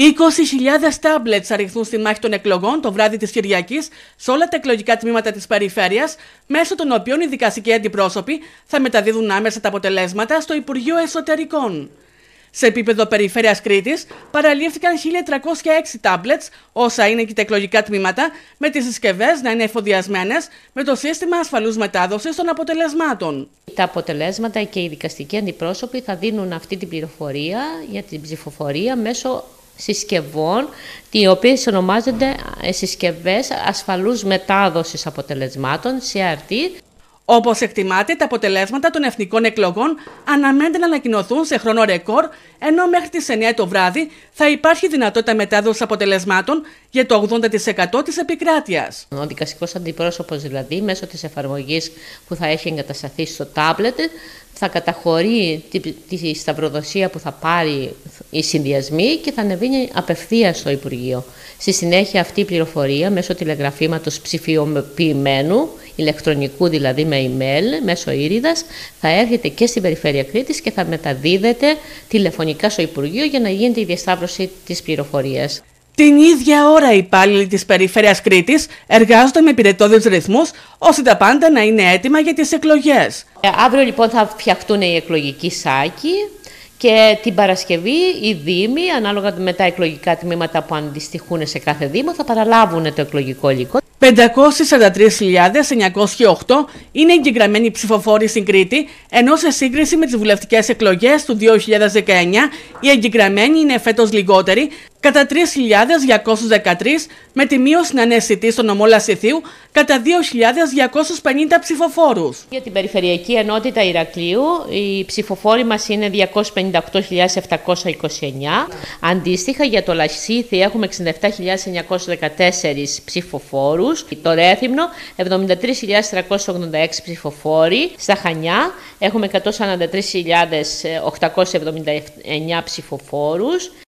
20.000 τάμπλετ αριθμούν στη μάχη των εκλογών το βράδυ της Κυριακής σε όλα τα εκλογικά τμήματα της περιφέρειας, μέσω των οποίων οι δικαστικοί αντιπρόσωποι θα μεταδίδουν άμεσα τα αποτελέσματα στο Υπουργείο Εσωτερικών. Σε επίπεδο περιφέρειας Κρήτης, παραλήφθηκαν 1.306 τάμπλετ, όσα είναι και τα εκλογικά τμήματα, με τις συσκευές να είναι εφοδιασμένες με το σύστημα ασφαλούς μετάδοσης των αποτελεσμάτων. Τα αποτελέσματα και οι δικαστικοί αντιπρόσωποι θα δίνουν αυτή την πληροφορία για την ψηφοφορία μέσω συσκευών, οι οποίες ονομάζονται ε, συσκευές ασφαλούς μετάδοσης αποτελεσμάτων, CRT. Όπως εκτιμάται, τα αποτελέσματα των εθνικών εκλογών αναμένεται να ανακοινωθούν σε χρόνο ρεκόρ, ενώ μέχρι τις 9 το βράδυ θα υπάρχει δυνατότητα μετάδοσης αποτελεσμάτων για το 80% της επικράτειας. Ο δικαστικός αντιπρόσωπος, δηλαδή, μέσω της εφαρμογής που θα έχει εγκατασταθεί στο τάμπλετ, θα καταχωρεί τη, σταυροδοσία που θα πάρει οι συνδυασμοί και θα ανεβαίνει απευθείας στο Υπουργείο. Στη συνέχεια αυτή η πληροφορία μέσω τηλεγραφήματος ψηφιοποιημένου, ηλεκτρονικού δηλαδή με email, μέσω ήριδας, θα έρχεται και στην Περιφέρεια Κρήτης και θα μεταδίδεται τηλεφωνικά στο Υπουργείο για να γίνεται η διασταύρωση της πληροφορίας. Την ίδια ώρα οι υπάλληλοι της Περιφέρειας Κρήτης εργάζονται με πυρετώδεις ρυθμούς ώστε τα πάντα να είναι έτοιμα για τις εκλογές. Ε, αύριο λοιπόν θα φτιαχτούν οι εκλογικοί σάκοι και την Παρασκευή οι Δήμοι, ανάλογα με τα εκλογικά τμήματα που αντιστοιχούν σε κάθε Δήμο, θα παραλάβουν το εκλογικό υλικό. 543.908 είναι εγγεγραμμένοι ψηφοφόροι στην Κρήτη, ενώ σε σύγκριση με τις βουλευτικές εκλογές του 2019 οι εγγεγραμμένοι είναι φέτος λιγότεροι, κατά 3.213 με τη μείωση να ανέσυτη στον νομό Λασιθίου κατά 2.250 ψηφοφόρους. Για την Περιφερειακή Ενότητα Ηρακλείου οι ψηφοφόροι μας είναι 258.729. Αντίστοιχα για το Λασίθι έχουμε 67.914 ψηφοφόρους. Το Ρέθυμνο 73.386 ψηφοφόροι. Στα Χανιά έχουμε 143.879 ψηφοφόρους.